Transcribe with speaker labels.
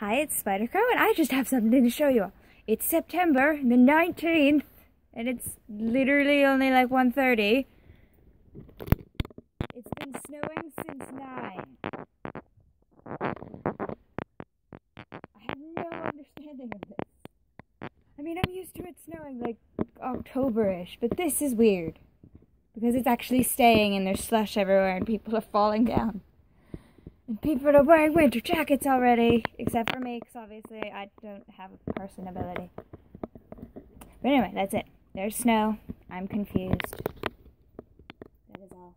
Speaker 1: Hi, it's SpiderCrow, and I just have something to show you. It's September the 19th, and it's literally only like 1.30. It's been snowing since 9. I have no understanding of this. I mean, I'm used to it snowing like October-ish, but this is weird. Because it's actually staying and there's slush everywhere and people are falling down. People are wearing winter jackets already, except for me, because obviously I don't have a person ability. But anyway, that's it. There's snow. I'm confused. That is all.